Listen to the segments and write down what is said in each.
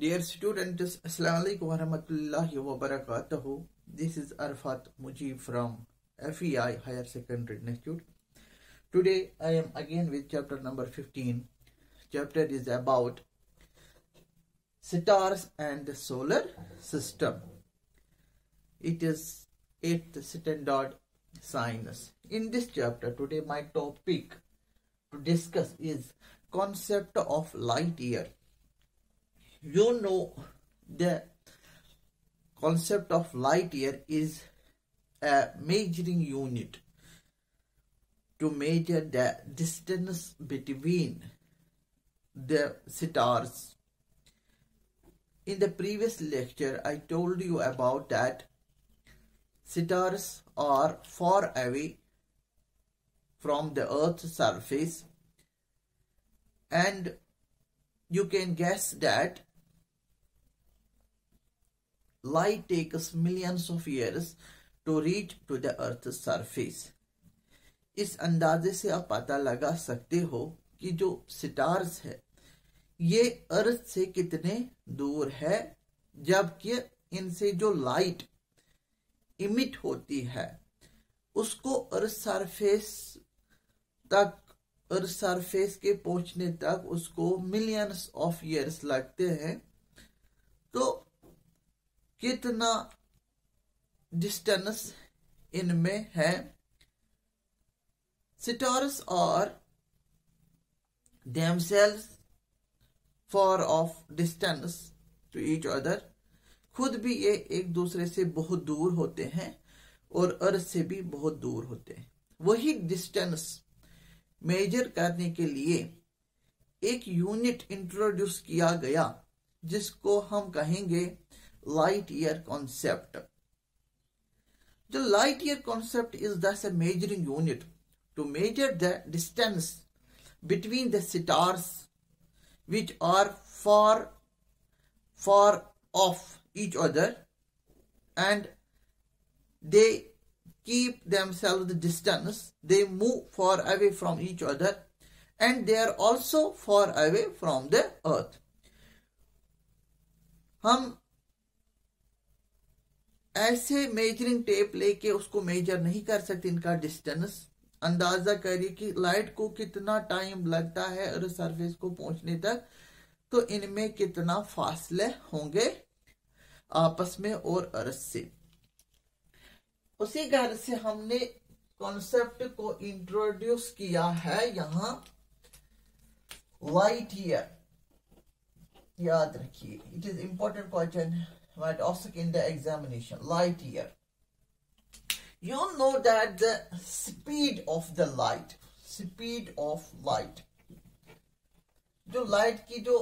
Dear students, Assalamu alaikum wa rahmatullahi wa barakatuhu. This is Arfat Mujib from FEI Higher Secondary Institute. Today I am again with chapter number 15. Chapter is about stars and the solar system. It is 8th standard science. In this chapter today my topic to discuss is concept of light year you know the concept of light year is a measuring unit to measure the distance between the stars. In the previous lecture i told you about that stars are far away from the earth's surface and you can guess that light takes millions of years to reach to the earth's surface. इस अंदाजे से आप पता लगा सकते हो कि जो सिटार्स है, ये अर्थ से कितने दूर है, जबकि इनसे जो लाइट इमिट होती है, उसको अर्थ सरफेस तक अर्थ सरफेस के पहुँचने तक उसको मिलियंस ऑफ़ इयर्स लगते हैं। तो कितना डिस्टेंस इनमें है? सिटार्स और themselves far off distance to each other खुद भी ये एक दूसरे से बहुत दूर होते हैं और अर्थ से भी बहुत दूर होते हैं। वही डिस्टेंस मेजर करने के लिए एक यूनिट इंट्रोड्यूस किया गया, जिसको हम कहेंगे light year concept. The light year concept is thus a measuring unit to measure the distance between the stars which are far far off each other and they keep themselves the distance they move far away from each other and they are also far away from the earth हम ऐसे measuring tape लेके उसको major नहीं कर सकते इनका distance अंदाज़ा करिए कि लाइट को कितना टाइम लगता है अर्थ सरफेस को पहुँचने तक तो इनमें कितना फासले होंगे आपस में और अर्थ से। उसी घर से हमने कॉन्सेप्ट को इंट्रोड्यूस किया है यहाँ। लाइट ईयर याद रखिए it is important question might ask in the examination. Light year you know that the speed of the light, speed of light. जो लाइट की जो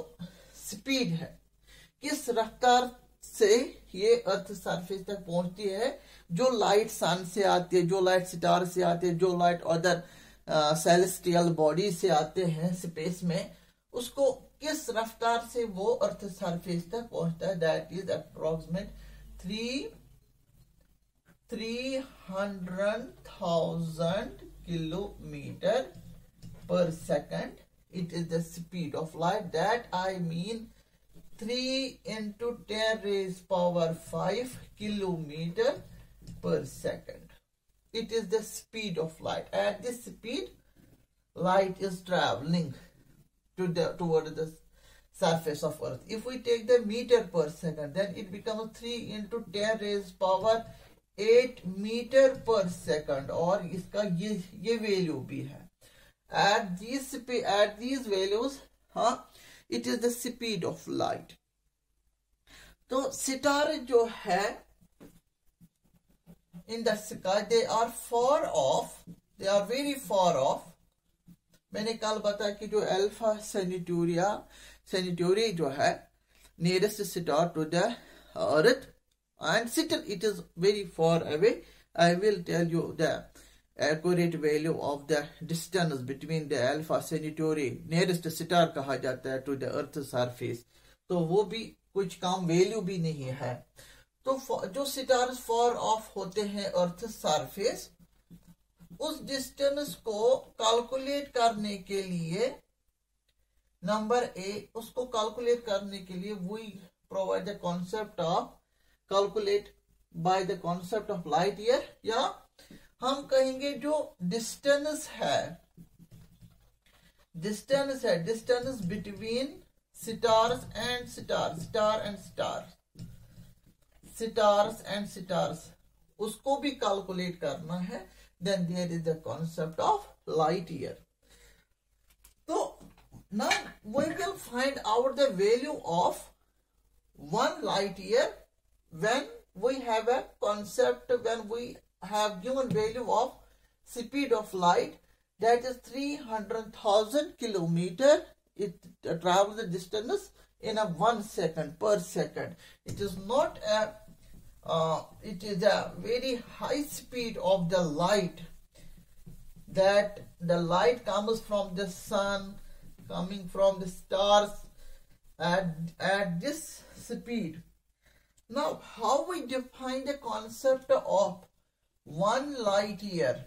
स्पीड है, किस रफ्तार से ये अर्थ सरफेस तक पहुँचती है? जो लाइट सन से आती है, जो लाइट स्टार से आती है, जो लाइट अदर सेलेस्टियल बॉडी से आते हैं स्पेस में, उसको किस रफ्तार से वो अर्थ सरफेस तक पहुँचता है? That is approximate three three hundred thousand kilometre per second it is the speed of light that I mean three into ten raise power five kilometre per second it is the speed of light at this speed light is travelling to the toward the surface of earth if we take the meter per second then it becomes 3 into 10 raised power 8 meter per second और इसका ये ये value भी है at these at these values हाँ it is the speed of light तो सितारे जो है in the sky they are far off they are very far off मैंने कल बताया कि जो एल्फा सेनिटोरिया सेनिटोरी जो है nearest star to the earth and still it is very far away I will tell you the exact value of the distance between the Alpha Centauri nearest star कहा जाता है to the earth surface तो वो भी कुछ काम value भी नहीं है. तो जो सिटार्स फॉर ऑफ़ होते हैं अर्थ सरफेस उस डिस्टेंस को कैलकुलेट करने के लिए नंबर ए उसको कैलकुलेट करने के लिए we provide the concept of calculate by the concept of light year या हम कहेंगे जो डिस्टेंस है डिस्टेंस है distance between stars and star star and star stars and stars उसको भी कैलकुलेट करना है। then there is the concept of light year. So now we will find out the value of one light year when we have a concept when we have given value of speed of light that is 300,000 kilometer it travels the distance in a one second per second it is not a uh, it is a very high speed of the light that the light comes from the sun coming from the stars at, at this speed. Now, how we define the concept of one light year?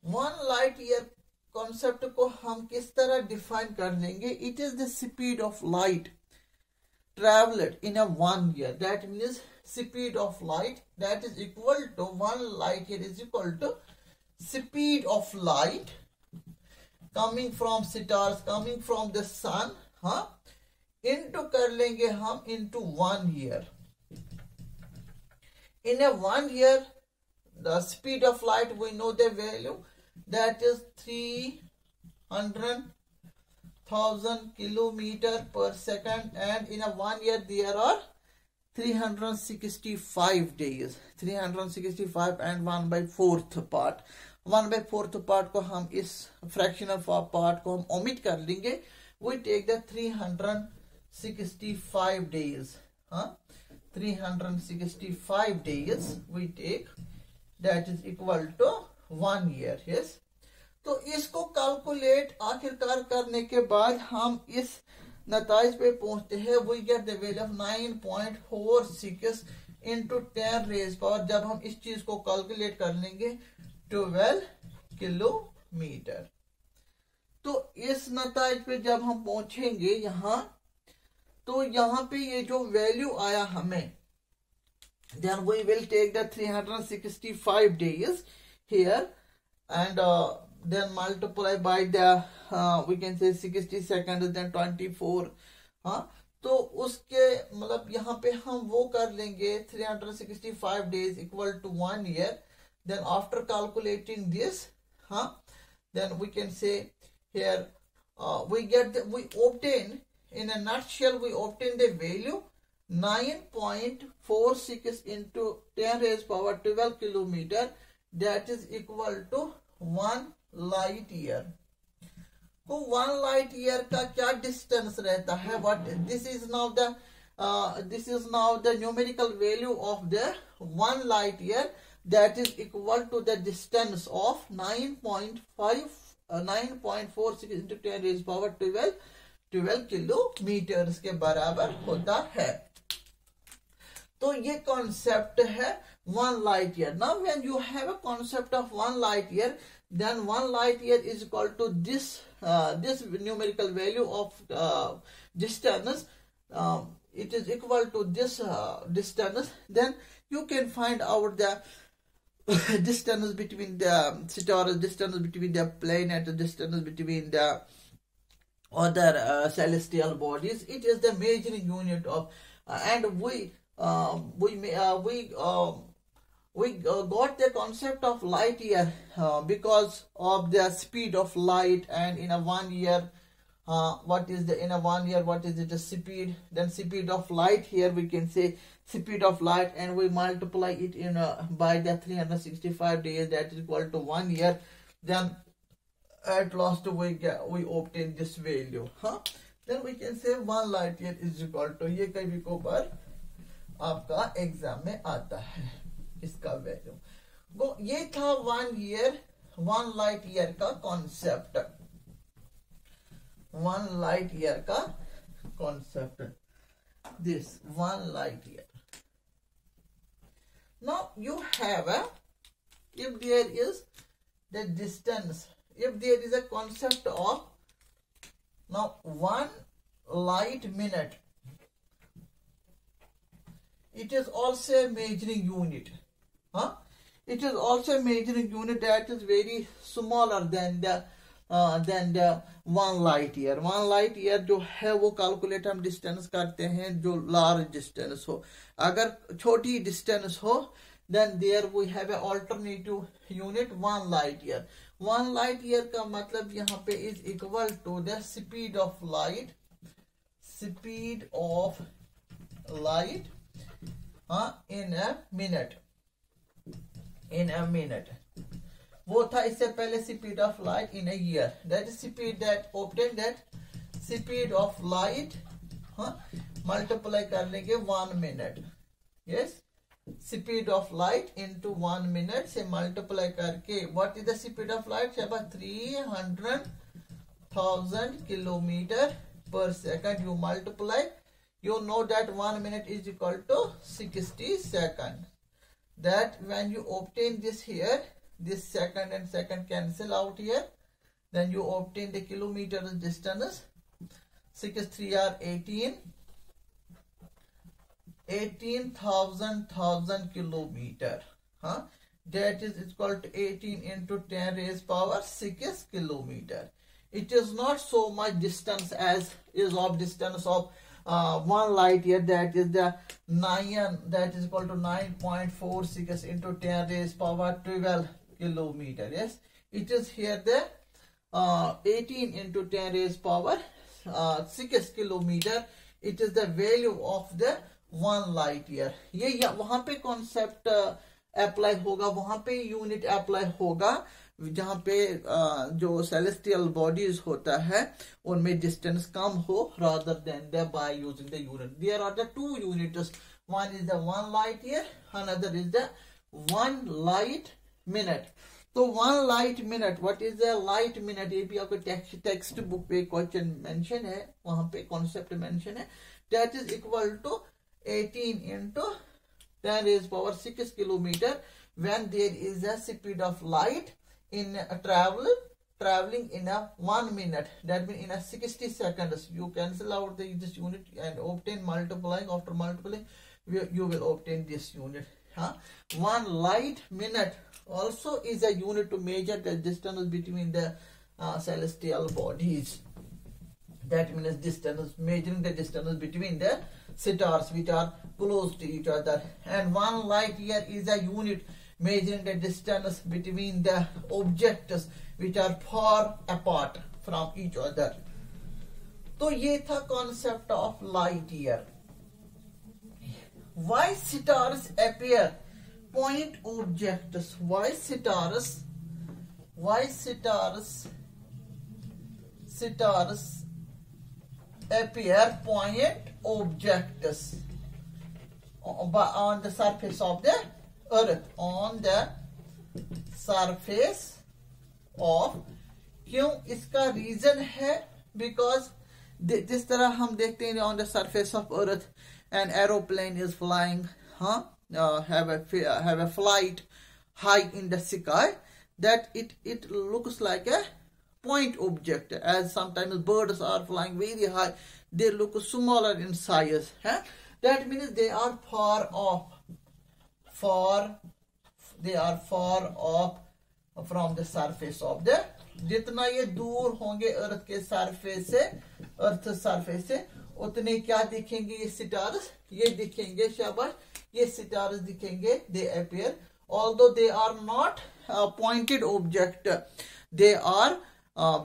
One light year concept को हम किस तरह define कर देंगे It is the speed of light traveled in a one year. That means speed of light that is equal to one light year is equal to speed of light coming from stars coming from the sun हाँ into कर लेंगे हम into one year in a one year the speed of light we know the value that is 300,000 kilometer per second and in a one year there are 365 days. 365 and 1 by fourth part. One by fourth part को हम इस fractional part को हम omit कर लेंगे. We take the three hundred sixty five days हाँ three hundred sixty five days we take that तो इसको कैलकुलेट आखिरकार करने के बाद हम इस नतज पे पहुँचते हैं। We get the value nine point four six into ten raise power जब हम इस चीज़ को कैलकुलेट कर लेंगे ट्वेल्व किलोमीटर तो इस नतज पे जब हम पहुँचेंगे यहाँ तो यहाँ पे ये जो वैल्यू आया हमें then we will take the 365 days here and uh, then multiply by the uh, we can say 60 seconds then 24 हाँ तो उसके मतलब यहाँ पे हम वो कर लेंगे 365 days equal to one year then after calculating this huh then we can say here uh, we get the, we obtain in a nutshell we obtain the value 9.46 into 10 raised power 12 kilometer that is equal to 1 light year तो one light year का क्या distance रहता है? What this is now the this is now the numerical value of the one light year that is equal to the distance of 9.5 uh, 9.46 into 10 raised power 12 12 kilometre के बराबर होता है। तो ये कॉन्सेप्ट है one light year now when you have a concept of one light year then one light year is equal to this uh, this numerical value of uh, distance um, it is equal to this uh, distance then you can find out the distance between the stars, distance between the planet, distance between the other uh, celestial bodies. It is the measuring unit of, uh, and we um, we uh, we um, we uh, got the concept of light year uh, because of the speed of light, and in a one year. Uh, what is the in a one year what is it the speed then speed of light here we can say speed of light and we multiply it in a, by the 365 days that is equal to one year then at last we get we obtain this value huh then we can say one light year is equal to ये कभी को पर आपका exam में आता है इसका value ये था one year one light year का कॉन्सेप्ट वन लाइट ईयर का concept this one light year now you have a if there is the distance if there is a concept of now one light minute it is also measuring unit it is also a measuring unit that is very smaller than the then one light year one light year जो है वो calculate हम distance करते हैं जो large distance हो। अगर छोटी डिस्टेंस हो then there we have a alternative unit one light year one light year का मतलब यहाँ पे is equal to the speed of light speed of light in a minute in a minute वो था इससे पहले speed of light in year that speed that open that speed of light multiply कर लेंगे one minute yes speed of light into one minute से multiply करके what is the speed of light three hundred thousand kilometre per second you multiply, you know that one minute is equal to 60 second. That when you obtain this here this second and second cancel out here then you obtain the kilometer distance. 6 3 are 18 18,000 thousand kilometer huh? That is equal to 18 into 10 raised power 6 kilometer. It is not so much distance as is of distance of uh, one light year that is the 9 that is equal to 9.46 into 10 raised power 12 kilometer yes it is here the uh, 18 into 10 raised power uh, 6 kilometer it is the value of the one light year ये वहां पे concept apply होगा वहां पे unit apply होगा जहाँ पे जो सेलेस्टियल बॉडीज होता है, उनमें डिस्टेंस कम हो rather than the by using the unit there are the two units one is the one light year another is the one light minute तो one light minute what is the light minute ये भी आपको text book पे question mention है, वहाँ पे concept mention है. That is equal to 18 into 10 raised power 6 kilometre when there is a speed of light in a travel traveling in a one minute. That means in a 60 seconds you cancel out the this unit and obtain multiplying. After multiplying you, you will obtain this unit. Huh? one light minute also is a unit to measure the distance between the uh, celestial bodies. That means distance measuring the distance between the stars which are close to each other. And one light year is a unit measuring the distance between the objects which are far apart from each other तो ये था concept of light year why stars appear point objects why stars why stars stars appear point objects on the surface of the earth on the surface of क्यों इसका reason है because जिस तरह हम देखते हैं on the surface of earth an aeroplane is flying हाँ have a have a flight high in the sky that it it looks like a point object as sometimes birds are flying very high they look smaller in size huh? that means they are far off far, they are far off from the surface of the, जितना ये दूर होंगे अर्थ के surface से अर्थ surface से, उतने क्या दिखेंगे ये सितारस ये दिखेंगे शाबाश, ये सितारस दिखेंगे they appear all though they are not pointed object they are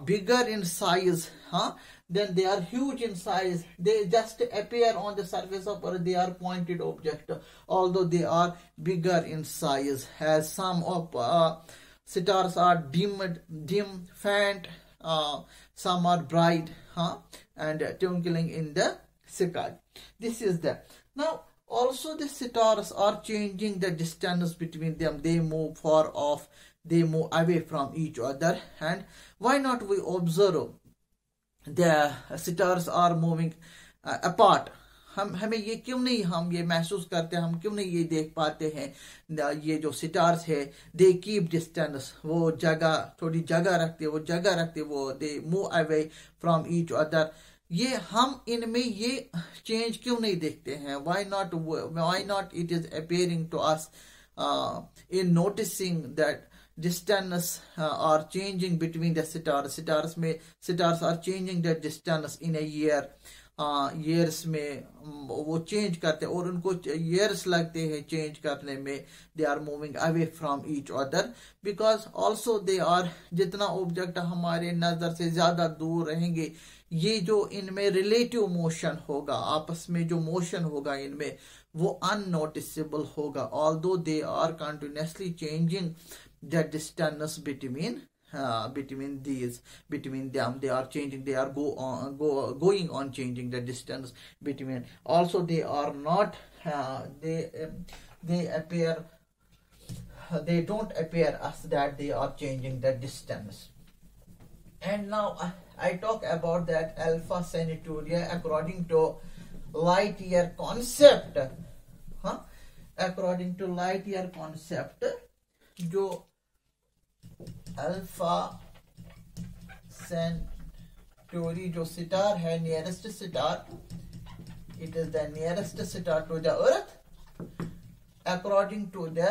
bigger in size हाँ? Then they are huge in size. They just appear on the surface of earth. They are pointed object although they are bigger in size. As some of uh, stars are dimmed dim faint uh, some are bright huh and twinkling in the sky. This is the now also the stars are changing the distance between them. They move far off. They move away from each other. And why not we observe the stars are moving uh, apart. हम हमें ये क्यों नहीं हम ये महसूस करते हैं हम क्यों नहीं ये देख पाते हैं? ये जो सिटार्स है दे कीप डिस्टेंस वो जगह थोड़ी जगह रखते वो जगह रखते वो they move away from each other ये हम इनमें ये चेंज क्यों नहीं देखते हैं? Why not why not it is appearing to us in noticing that distance uh, are changing between the stars stars में stars are changing the distance in a year. Years में वो चेंज करते हैं और उनको ईयर्स लगते हैं change करने में. They are moving away from each other because also they are जितना ऑब्जेक्ट हमारे नज़र से ज़्यादा दूर रहेंगे ये जो इनमें रिलेटिव मोशन होगा आपस में जो मोशन होगा इनमें वो अननोटिसेबल होगा. All though they are continuously changing the distance between uh, between these between them. They are changing they are go on go going on changing the distance between. Also they are not uh, they um, they appear they don't appear as that they are changing the distance. And now I, I talk about that alpha Centauria according to light year concept. Huh? according to light year concept जो Alpha Centauri जो सितार है nearest star it is the nearest star to the earth according to the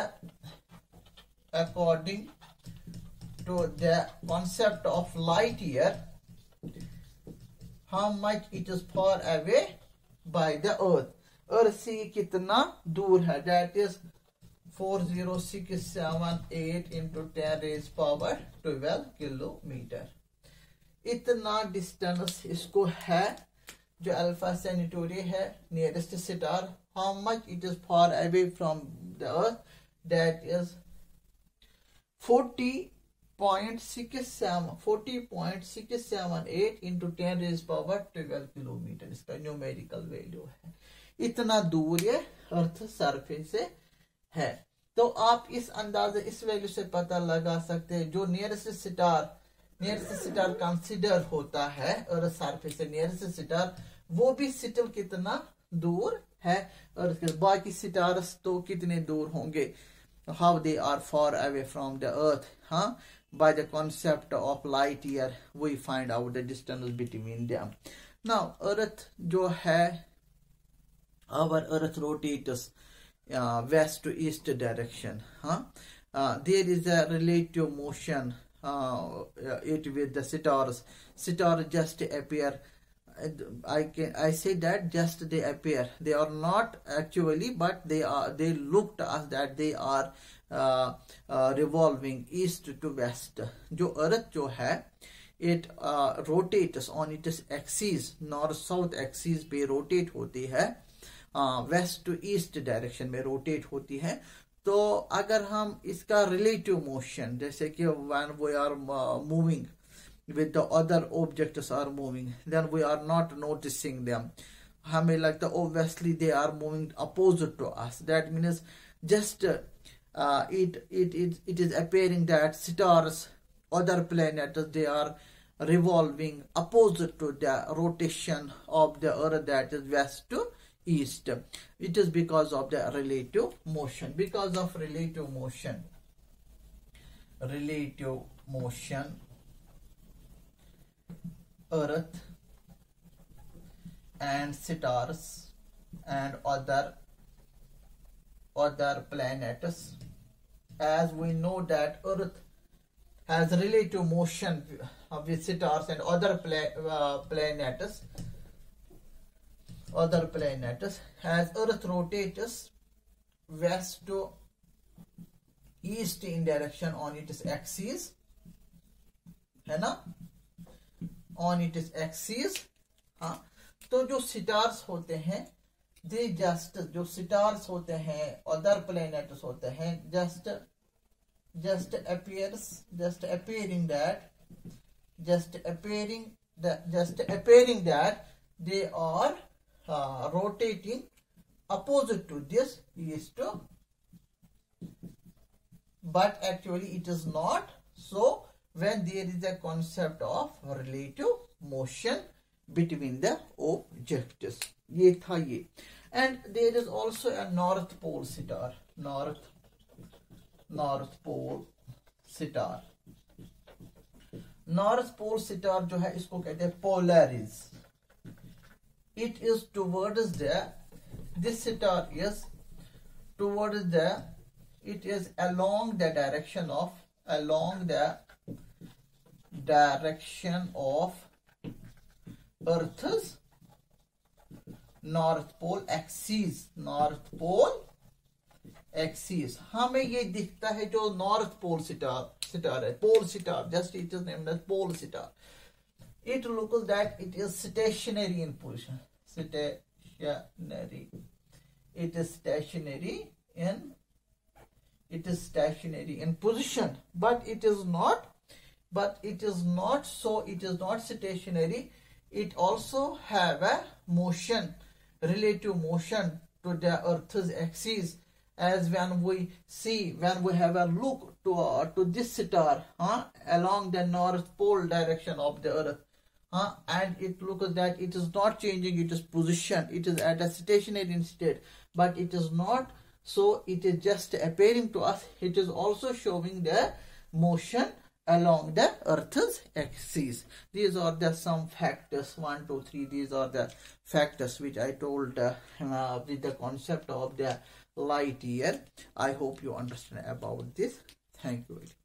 according to the concept of light year how much it is far away by the earth earth से कितना दूर है? That is 40678 into 10 raised power 12 kilometre इतना distance इसको है, जो Alpha Centauri है nearest star how much it is far away from the earth that is 40.67 40.678 into 10 raised power 12 kilometre इसका न्यूमेरिकल वैल्यू है। इतना दूर ये अर्थ सरफेस से है। तो आप इस अंदाजे इस वैल्यू से पता लगा सकते हैं, जो nearest star nearest star consider होता है, और सरफेस से नियरेस्ट स्टार वो भी सिटल कितना दूर है, और बाकी स्टार्स तो कितने दूर होंगे? How they are far away from the earth हाँ? By the concept of light year we find out the distance between them. Now, earth जो है, our earth rotates uh, west to east direction huh uh, there is a relative motion uh, it with the stars stars just appear I can I say that just they appear they are not actually but they are they look to us that they are uh, uh, revolving east to west जो अर्थ जो है it uh, rotates on its axis north south axis पे rotate होती है west to east direction में rotate होती है। तो अगर हम इसका रिलेटिव मोशन जैसे कि when we are moving with the other objects are moving then we are not noticing them हमें लगता है obviously they are moving opposite to us that means just it it is it is appearing that stars other planet they are revolving opposite to the rotation of the earth that is west to east. It is because of the relative motion. Because of relative motion. Relative motion. Earth and stars and other other planets. As we know that earth has relative motion with stars and other pla uh, planets other planets as earth rotates west to east in direction on its axis है ना on its axis हाँ तो जो stars होते हैं they just जो stars होते हैं अदर प्लेनेट्स होते हैं just appears just appearing that just appearing that just appearing that they are uh, rotating opposite to this is to but actually it is not so when there is a concept of relative motion between the objects ये था ये and there is also a north pole star north north pole star north pole star जो है इसको कहते हैं Polaris it is towards the this star is towards the it is along the direction of along the direction of earth's north pole axis north pole axis हमें ये दिखता है जो नॉर्थ पोल सिटार सिटार है pole star just it is named as pole star it looks that it is stationary in position stationary it is stationary in it is stationary in position but it is not but it is not so it is not stationary. It also have a motion relative motion to the earth's axis. As when we see when we have a look to uh, to this star huh, along the north pole direction of the earth and it looks that it is not changing its position. It is at a stationary state. But it is not so it is just appearing to us. It is also showing the motion along the earth's axis. These are the some factors. One two three these are the factors which i told uh, uh, with the concept of the light year i hope you understand about this. Thank you